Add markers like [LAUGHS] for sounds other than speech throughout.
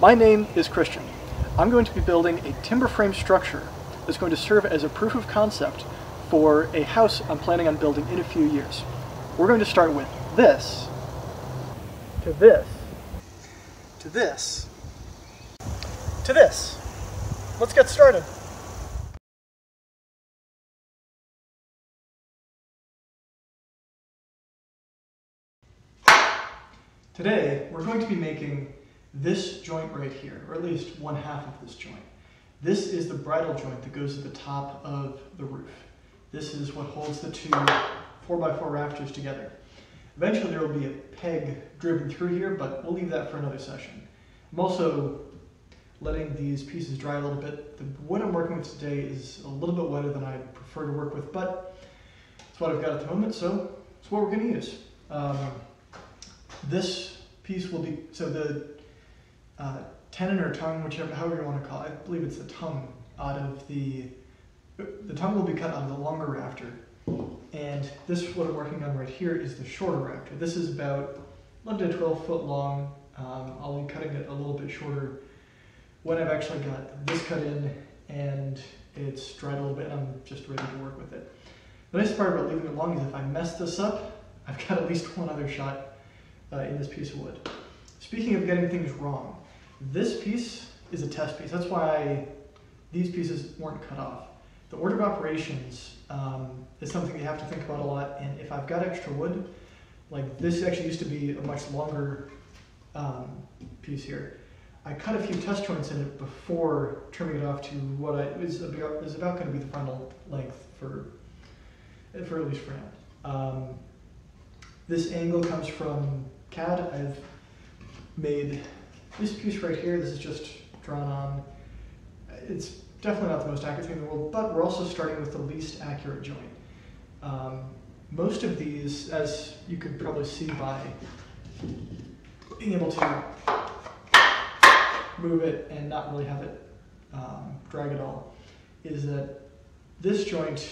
My name is Christian. I'm going to be building a timber frame structure that's going to serve as a proof of concept for a house I'm planning on building in a few years. We're going to start with this, to this, to this, to this. Let's get started. Today, we're going to be making this joint right here, or at least one half of this joint. This is the bridle joint that goes at the top of the roof. This is what holds the two 4x4 rafters together. Eventually there will be a peg driven through here, but we'll leave that for another session. I'm also letting these pieces dry a little bit. The wood I'm working with today is a little bit wetter than I prefer to work with, but it's what I've got at the moment, so it's what we're going to use. Um, this piece will be, so the uh, tenon or tongue, whichever, however you want to call it, I believe it's the tongue out of the, the tongue will be cut out of the longer rafter. And this, what I'm working on right here, is the shorter rafter. This is about 11 to 12 foot long. Um, I'll be cutting it a little bit shorter when I've actually got this cut in and it's dried a little bit I'm just ready to work with it. The nice part about leaving it long is if I mess this up, I've got at least one other shot uh, in this piece of wood. Speaking of getting things wrong, this piece is a test piece. That's why these pieces weren't cut off. The order of operations um, is something you have to think about a lot, and if I've got extra wood, like this actually used to be a much longer um, piece here. I cut a few test joints in it before trimming it off to what I is about, is about going to be the final length for, for at least for now. Um, this angle comes from CAD. I've made this piece right here. This is just drawn on. It's definitely not the most accurate thing in the world, but we're also starting with the least accurate joint. Um, most of these, as you could probably see by being able to move it and not really have it um, drag at all, is that this joint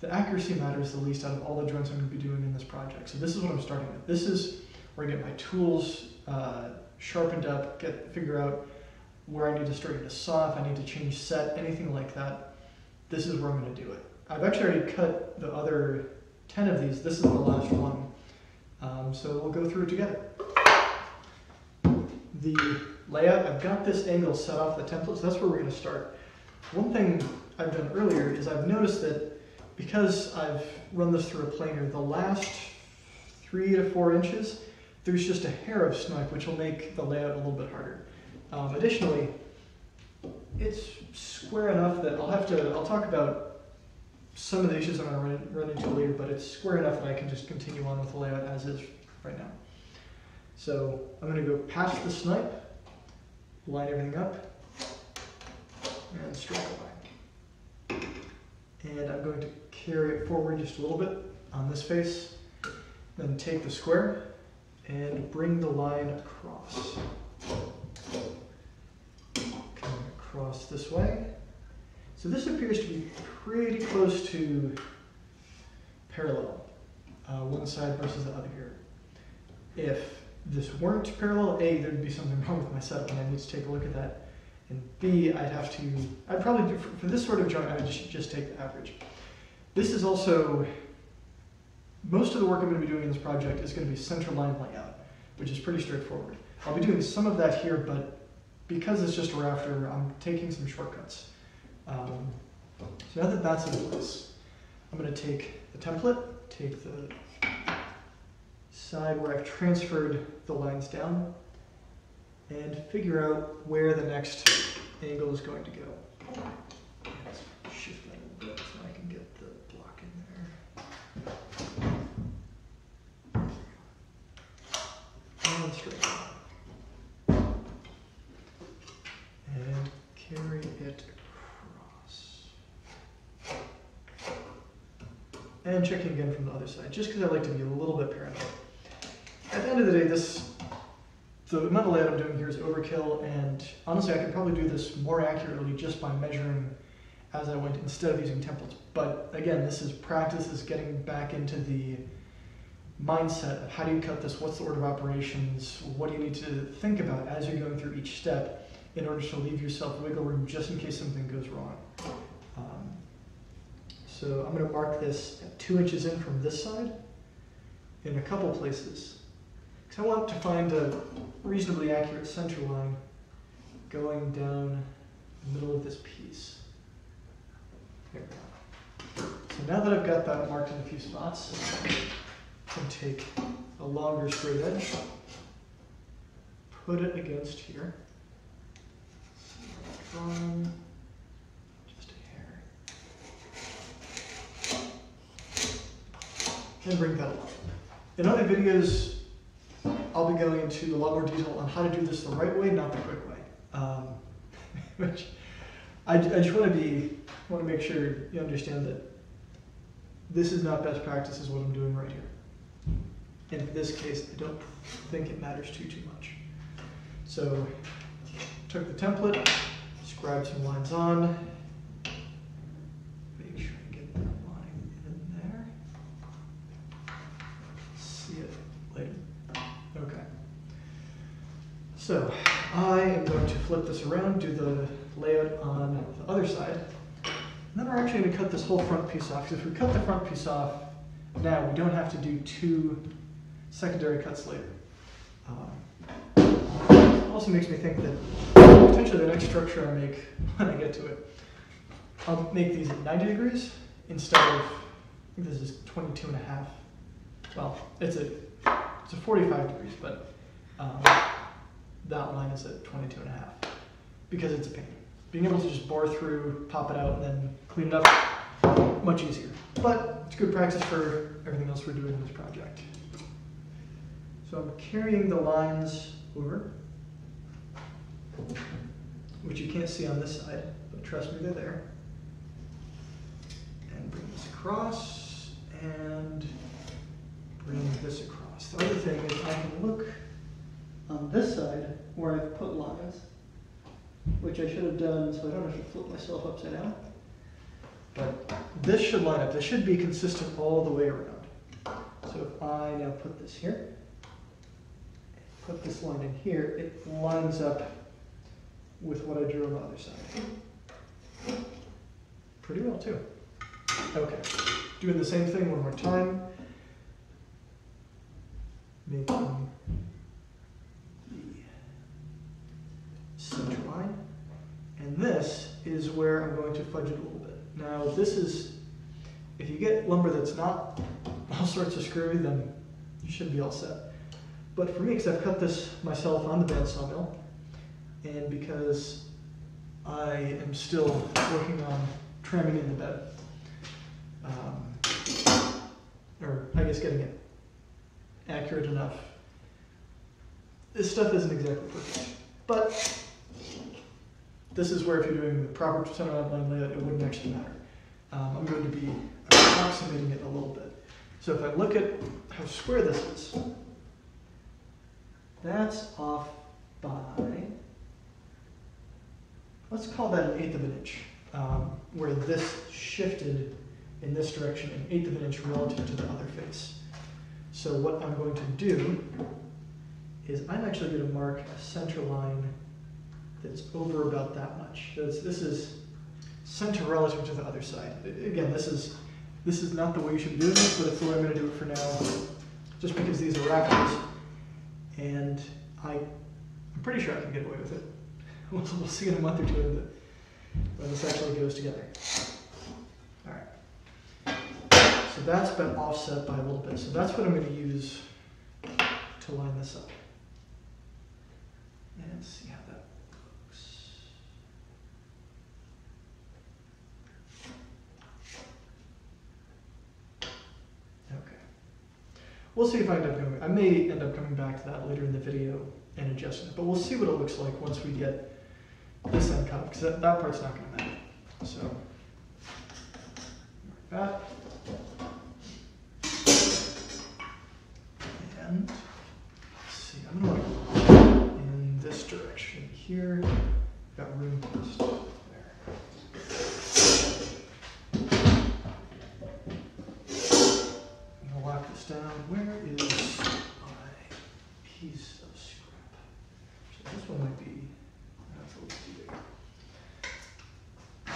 the accuracy matters the least out of all the joints I'm going to be doing in this project. So this is what I'm starting with. This is where I get my tools uh, sharpened up, get figure out where I need to straighten this off, I need to change set, anything like that. This is where I'm going to do it. I've actually already cut the other 10 of these. This is the last one. Um, so we'll go through it together. The layout, I've got this angle set off the template, so that's where we're going to start. One thing I've done earlier is I've noticed that because I've run this through a planer, the last three to four inches, there's just a hair of snipe, which will make the layout a little bit harder. Um, additionally, it's square enough that I'll have to, I'll talk about some of the issues I'm to run, run into later, but it's square enough that I can just continue on with the layout as is right now. So I'm going to go past the snipe, line everything up, and strike a line. And I'm going to carry it forward just a little bit on this face, then take the square and bring the line across. Coming across this way. So this appears to be pretty close to parallel, uh, one side versus the other here. If this weren't parallel, A, there'd be something [LAUGHS] wrong with my setup and I need to take a look at that. And B, I'd have to, I'd probably, do, for this sort of joint, I would just, just take the average. This is also, most of the work I'm going to be doing in this project is going to be center line layout, which is pretty straightforward. I'll be doing some of that here, but because it's just a rafter, I'm taking some shortcuts. Um, so now that that's in place, I'm going to take the template, take the side where I've transferred the lines down, and figure out where the next angle is going to go. And carry it across. And checking again from the other side, just because I like to be a little bit paranoid. At the end of the day, this the amount of layout I'm doing here is overkill, and honestly, I could probably do this more accurately just by measuring as I went instead of using templates. But again, this is practice, is getting back into the mindset of how do you cut this, what's the order of operations, what do you need to think about as you're going through each step in order to leave yourself wiggle room just in case something goes wrong. Um, so I'm going to mark this at two inches in from this side in a couple places. Because I want to find a reasonably accurate center line going down the middle of this piece. There we go. So now that I've got that marked in a few spots, I can take a longer straight edge, put it against here, drawing just a hair, and bring that along. In other videos, I'll be going into a lot more detail on how to do this the right way, not the quick way. Um, [LAUGHS] which I, I just want to be want to make sure you understand that this is not best practice is what I'm doing right here. In this case, I don't think it matters too, too much. So, took the template, scribed some lines on, make sure I get that line in there. See it later. Okay. So, I am going to flip around, do the layout on the other side. And then we're actually going to cut this whole front piece off, because if we cut the front piece off now, we don't have to do two secondary cuts later. Um, also makes me think that potentially the next structure I make [LAUGHS] when I get to it, I'll make these at 90 degrees instead of, I think this is 22 and a half. Well, it's a, it's a 45 degrees, but um, that line is at 22 and a half because it's a pain. Being able to just bore through, pop it out, and then clean it up, much easier. But it's good practice for everything else we're doing in this project. So I'm carrying the lines over, which you can't see on this side, but trust me, they're there. And bring this across, and bring this across. The other thing is I can look on this side where I've put lines, which I should have done so I don't have to flip myself upside down. But this should line up. This should be consistent all the way around. So if I now put this here, put this line in here, it lines up with what I drew on the other side. Pretty well too. Okay, doing the same thing one more time. Making center line. And this is where I'm going to fudge it a little bit. Now this is, if you get lumber that's not [LAUGHS] all sorts of screwy, then you should be all set. But for me, because I've cut this myself on the band sawmill, and because I am still working on tramming in the bed, um, or I guess getting it accurate enough. This stuff isn't exactly perfect, but this is where if you're doing the proper center line layout, it wouldn't actually matter. Um, I'm going to be approximating it a little bit. So if I look at how square this is, that's off by, let's call that an eighth of an inch, um, where this shifted in this direction an eighth of an inch relative to the other face. So what I'm going to do is I'm actually going to mark a center line that's over about that much. This is center relative to the other side. Again, this is this is not the way you should be doing this, but it's the way I'm going to do it for now, just because these are rafters, and I, I'm pretty sure I can get away with it. [LAUGHS] We'll, we'll see in a month or two when this actually goes together. All right. So that's been offset by a little bit. So that's what I'm going to use to line this up. And see how that looks. Okay. We'll see if I end up going, I may end up coming back to that later in the video and adjusting it, but we'll see what it looks like once we get this end cut, because that, that part's not gonna matter. So, mark that. And, see, I'm gonna in this direction here. Got room down. Where is my piece of scrap? So this one might be, that's a little too big.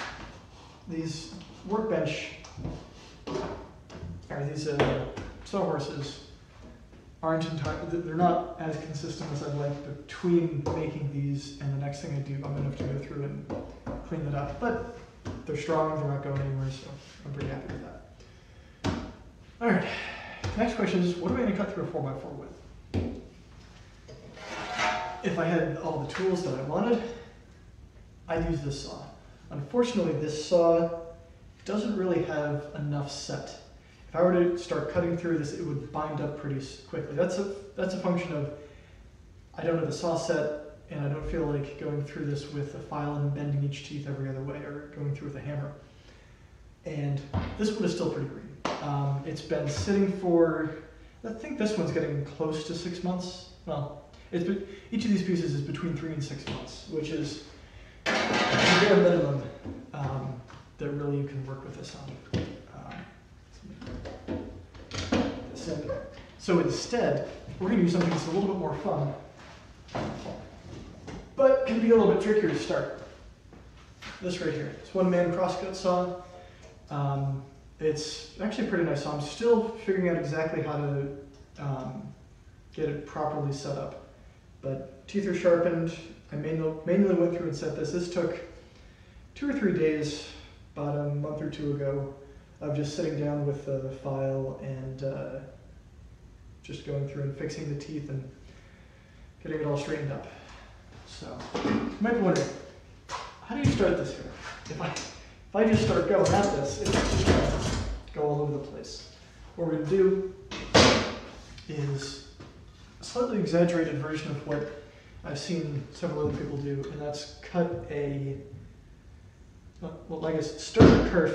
These workbench, or these uh, sawhorses, aren't entirely, they're not as consistent as I'd like between making these and the next thing I do, I'm gonna have to go through and clean it up. But they're strong, they're not going anywhere, so I'm pretty happy with that. Next question is, what am I gonna cut through a four by four with? If I had all the tools that I wanted, I'd use this saw. Unfortunately, this saw doesn't really have enough set. If I were to start cutting through this, it would bind up pretty quickly. That's a, that's a function of, I don't have the saw set, and I don't feel like going through this with a file and bending each teeth every other way, or going through with a hammer. And this one is still pretty green. Um, it's been sitting for, I think this one's getting close to six months. Well, it's be, each of these pieces is between three and six months, which is the bare minimum um, that really you can work with this on. Um, so, so instead, we're going to do something that's a little bit more fun, but can be a little bit trickier to start. This right here. It's one man crosscut saw. Um, it's actually pretty nice So I'm still figuring out exactly how to um, get it properly set up. But teeth are sharpened. I manually, went through and set this. This took two or three days, about a month or two ago, of just sitting down with the file and uh, just going through and fixing the teeth and getting it all straightened up. So, you might be wondering, how do you start this here? If I, if I just start going at this, it's just gonna go all over the place. What we're gonna do is a slightly exaggerated version of what I've seen several other people do, and that's cut a, well, start a curve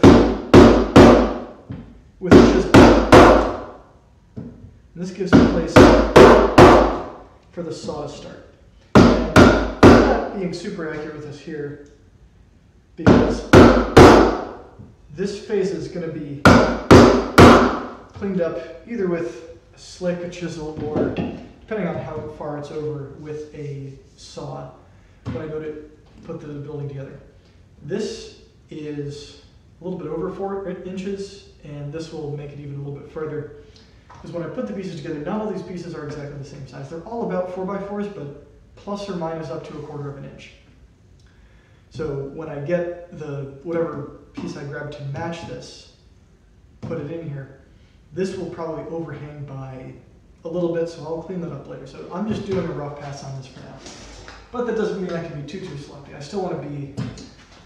with chisel. And this gives a place for the saw to start. And I'm not being super accurate with this here because this face is going to be cleaned up either with a slick, a chisel, or depending on how far it's over with a saw when I go to put the building together. This is a little bit over four inches, and this will make it even a little bit further. Because when I put the pieces together, not all these pieces are exactly the same size. They're all about four by fours, but plus or minus up to a quarter of an inch. So when I get the whatever piece I grab to match this, put it in here, this will probably overhang by a little bit, so I'll clean that up later. So I'm just doing a rough pass on this for now. But that doesn't mean I can be too, too sloppy. I still want to be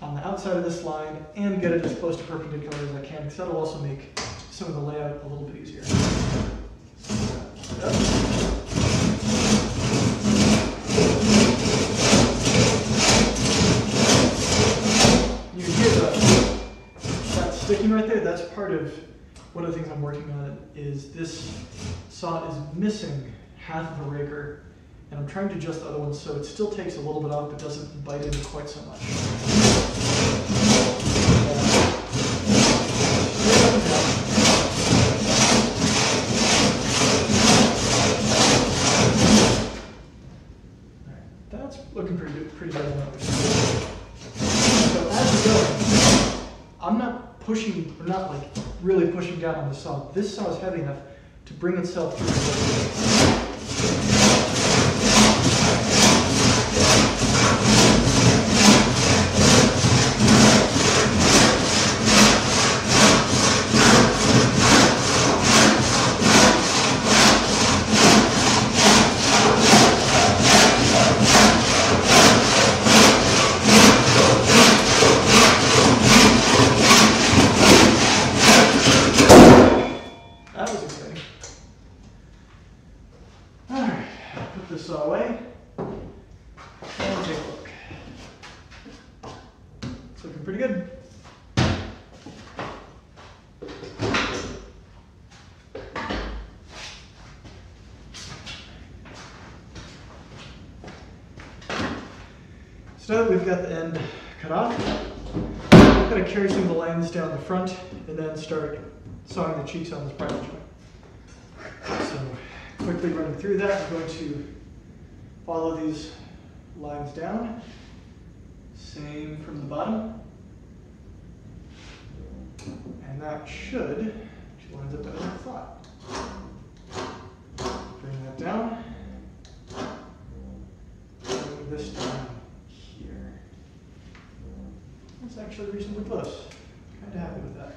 on the outside of this line and get it as close to perpendicular as I can, because that'll also make some of the layout a little bit easier can hear the, that sticking right there, that's part of one of the things I'm working on is this saw is missing half of a raker and I'm trying to adjust the other one so it still takes a little bit off but doesn't bite into quite so much. That's looking pretty pretty good on the other side. So as we're going, I'm not pushing, or not like really pushing down on the saw. This saw is heavy enough to bring itself through. That was exciting. Alright, put this away. And take a look. It's looking pretty good. So now that we've got the end some of the lines down the front and then start sawing the cheeks on this bridle joint. So quickly running through that, I'm going to follow these lines down. Same from the bottom. And that should, lines up better than I thought. Bring that down. Bring this down. That's actually reasonably close. Kind of happy with that.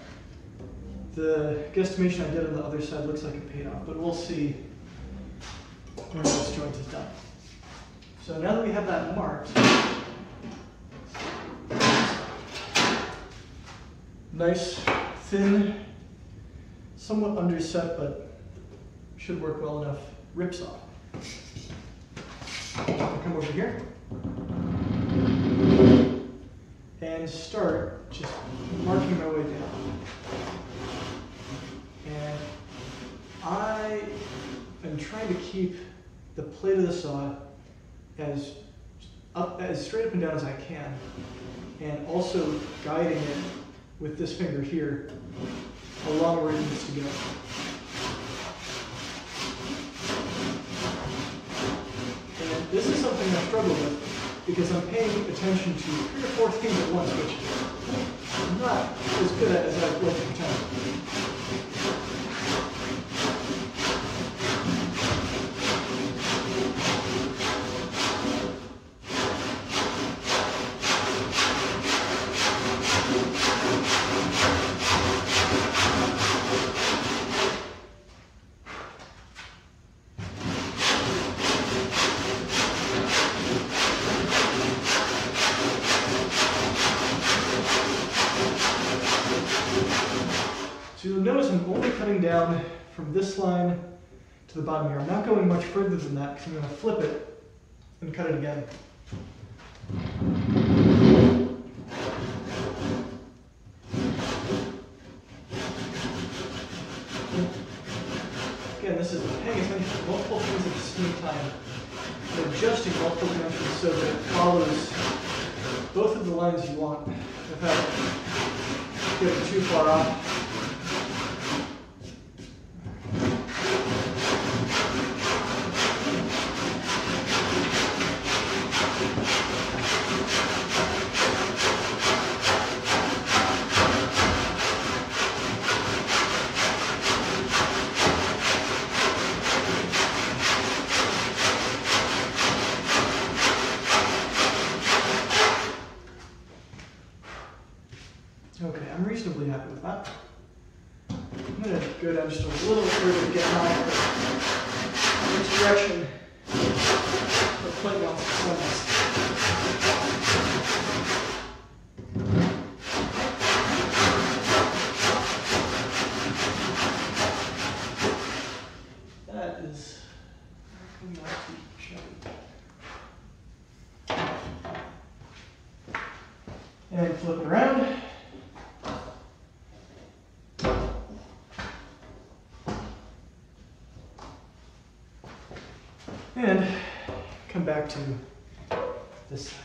The guesstimation I did on the other side looks like it paid off, but we'll see when this joint is done. So now that we have that marked, nice, thin, somewhat underset, but should work well enough, rips off. I'll come over here and start just marking my way down. And I am trying to keep the plate of the saw as up as straight up and down as I can, and also guiding it with this finger here along where it needs to go. And this is something I struggle with because I'm paying attention to three or four things at once, which I'm not as good at as I'd pretend. So you'll notice I'm only cutting down from this line to the bottom here. I'm not going much further than that because I'm going to flip it and cut it again. Again, this is paying attention to multiple things at the same time and adjusting multiple dimensions so that it follows both of the lines you want without getting too far off. Okay, I'm reasonably happy with that. I'm gonna go down just a little further to get my uh, which direction the plate wants to. That is not too shabby. And flip it around. And come to this side.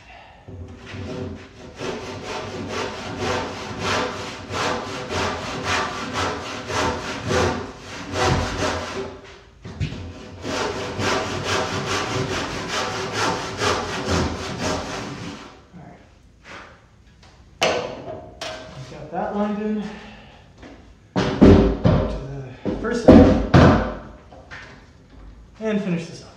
That lined in. To the first side. And finish this up.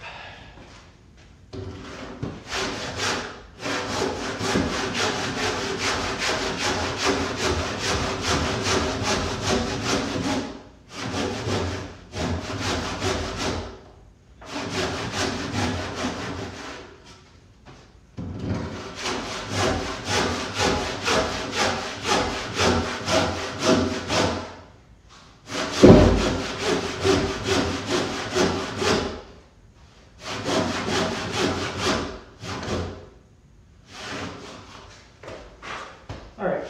All right.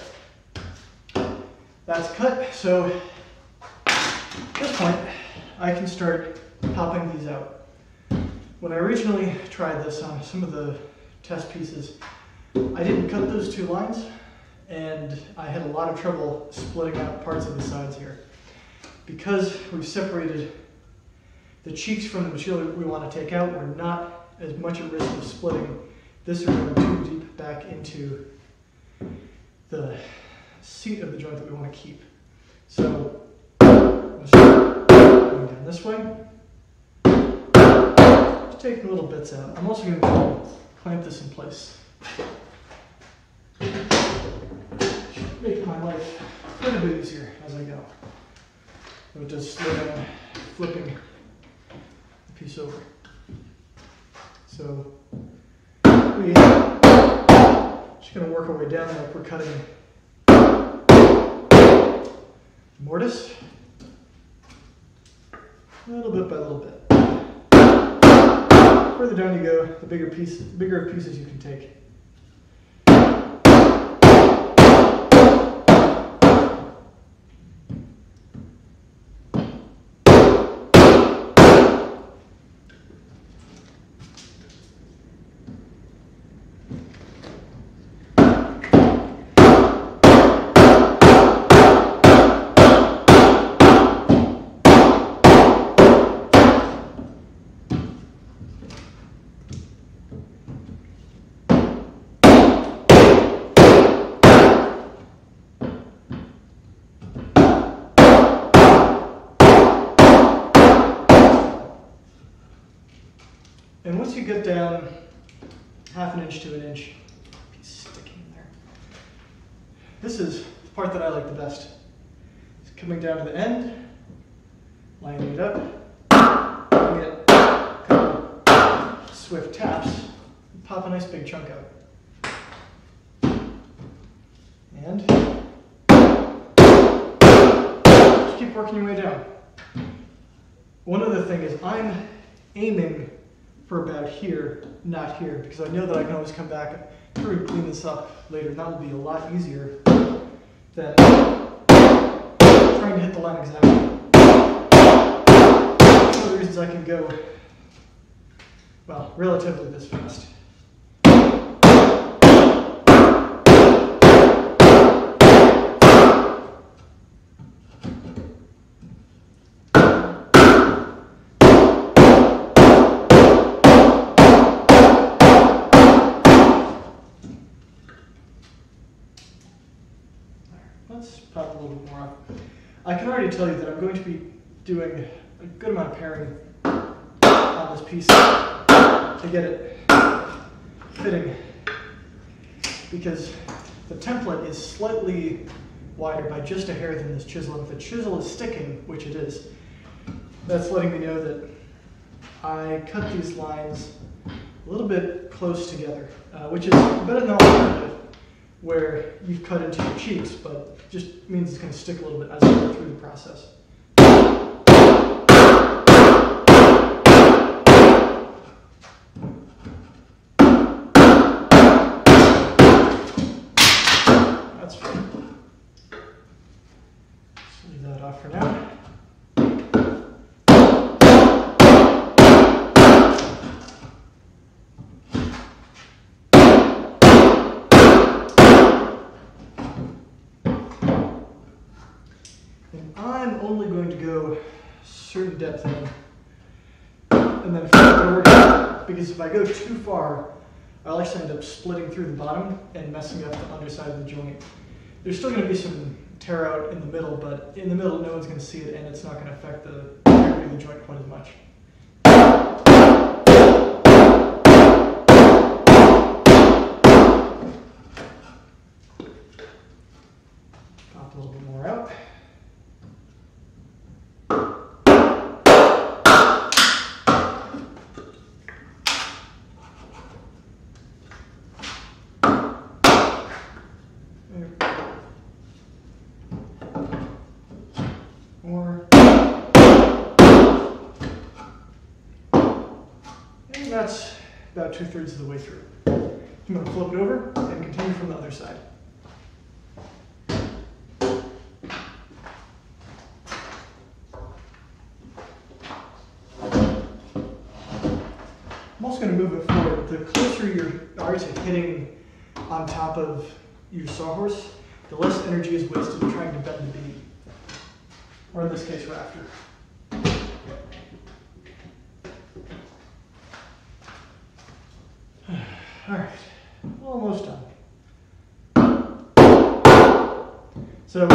That's cut, so at this point, I can start popping these out. When I originally tried this on some of the test pieces, I didn't cut those two lines, and I had a lot of trouble splitting out parts of the sides here. Because we've separated the cheeks from the material we want to take out, we're not as much at risk of splitting this or going too deep back into the seat of the joint that we want to keep. So I'm going down this way. Just taking little bits out. I'm also going to clamp this in place. Should make my life a little bit easier as I go. With just slowing, flipping the piece over. So we just gonna work our way down like we're cutting mortise. Little bit by little bit. Further down you go, the bigger piece, bigger pieces you can take. Get down half an inch to an inch, sticking in there. This is the part that I like the best. It's coming down to the end, lining it up, giving it swift taps, pop a nice big chunk out. And just keep working your way down. One other thing is I'm aiming for about here, not here, because I know that I can always come back through and clean this up later, and that will be a lot easier than trying to hit the line exactly. One of the reasons I can go, well, relatively this fast. Let's pop a little bit more up. I can already tell you that I'm going to be doing a good amount of paring on this piece to get it fitting because the template is slightly wider by just a hair than this chisel. If the chisel is sticking, which it is, that's letting me know that I cut these lines a little bit close together, uh, which is better than alternative where you've cut into your cheeks, but just means it's going to stick a little bit as you go through the process. That's fine. Just leave that off for now. And I'm only going to go a certain depth in, and then because if I go too far, I'll actually end up splitting through the bottom and messing up the underside of the joint. There's still going to be some tear out in the middle, but in the middle, no one's going to see it, and it's not going to affect the the joint quite as much. Pop a little bit more out. There. More. And that's about two thirds of the way through. I'm going to flip it over and continue from the other side. I'm also going to move it forward. The closer you are to hitting on top of your sawhorse, the less energy is wasted trying to bend the beam. Or in this case, rafter. All right, almost done. So,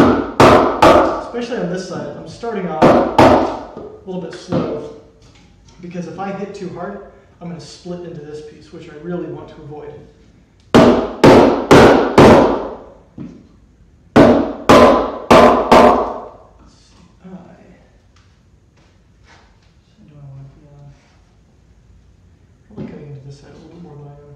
especially on this side, I'm starting off a little bit slow because if I hit too hard, I'm going to split into this piece, which I really want to avoid. this side a little bit more than I am.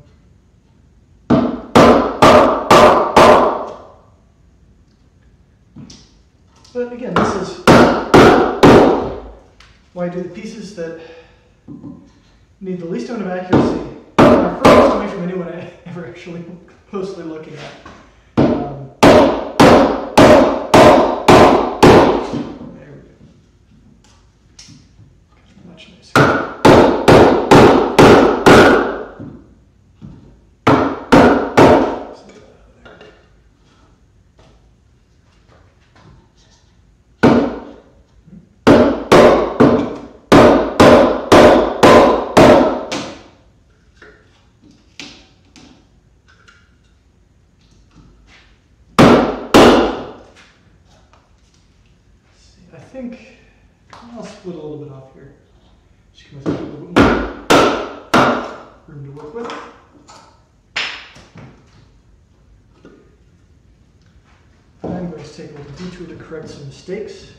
But again, this is why do the pieces that need the least amount of accuracy. Are furthest away from anyone I ever actually [LAUGHS] closely looking at. think I'll split a little bit off here. Just give myself a little bit more room to work with. I'm going to take a little detour to correct some mistakes.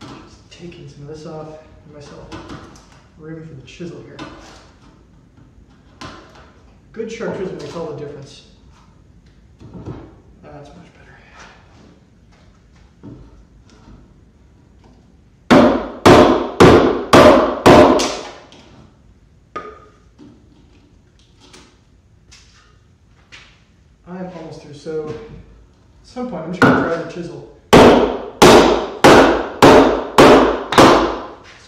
Just taking some of this off for myself. Room for the chisel here. Good sharp makes all the difference. That's much better. I'm almost through, so at some point I'm just going to try the chisel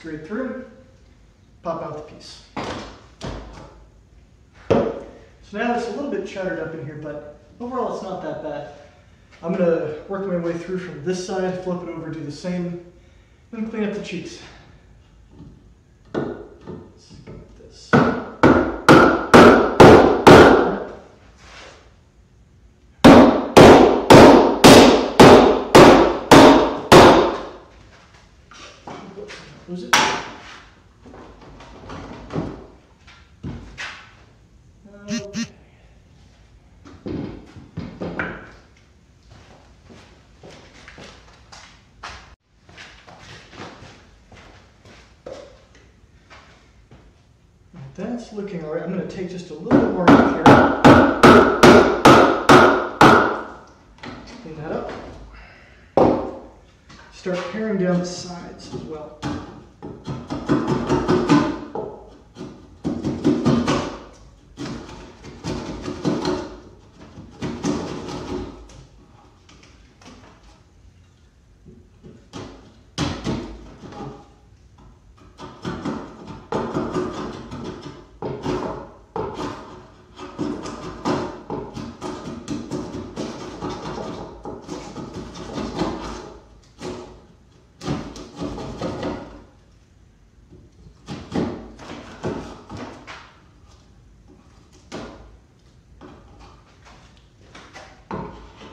straight through, pop out the piece. So now it's a little bit chattered up in here, but overall it's not that bad. I'm to work my way through from this side, flip it over, do the same, then clean up the cheeks. Was it? That's looking all right. I'm going to take just a little bit more here. Clean that up. Start paring down the sides as well.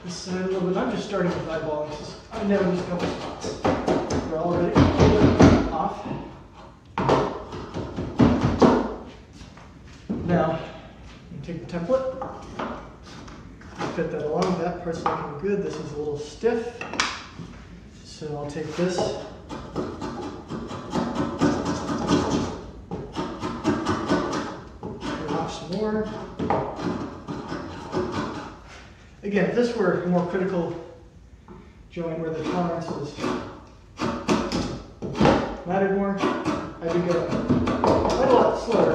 This side a little bit. I'm just starting with eyeballing I know there's a couple spots. We're already off. Now, take the template, fit that along. That part's looking good. This is a little stiff. So I'll take this. Again, if this were a more critical joint where the tolerances mattered more, I would go quite a lot slower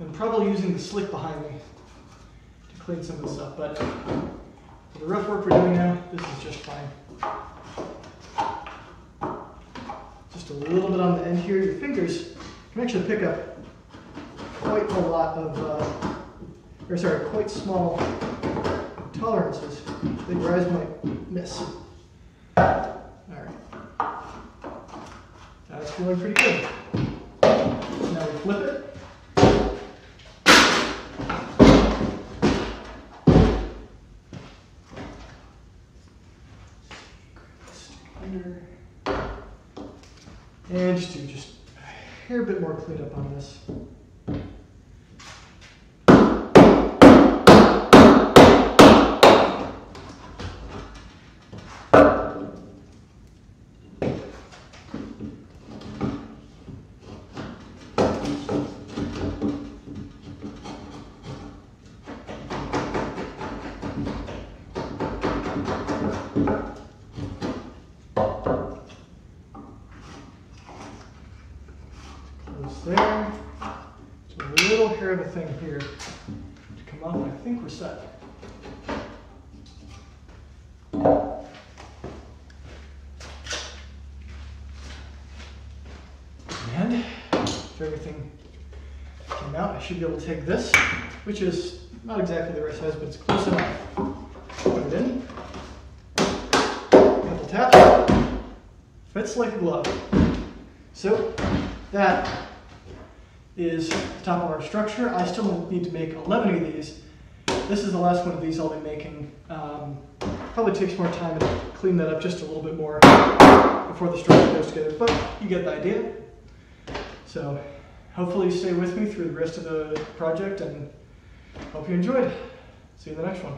and probably using the slick behind me to clean some of this up. But for the rough work we're doing now, this is just fine. Just a little bit on the end here. Your fingers can actually pick up quite a lot of uh, or sorry, quite small tolerances that your eyes might miss. All right. That's feeling pretty good. Now we flip it. And just do just a hair bit more cleanup on this. Thing here to come off. I think we're set. And if everything came out, I should be able to take this, which is not exactly the right size, but it's close enough. Put it in. Couple taps. Fits like a glove. So that is the top of our structure. I still need to make 11 of these. This is the last one of these I'll be making. Um, probably takes more time to clean that up just a little bit more before the structure goes together, but you get the idea. So hopefully you stay with me through the rest of the project and hope you enjoyed. See you in the next one.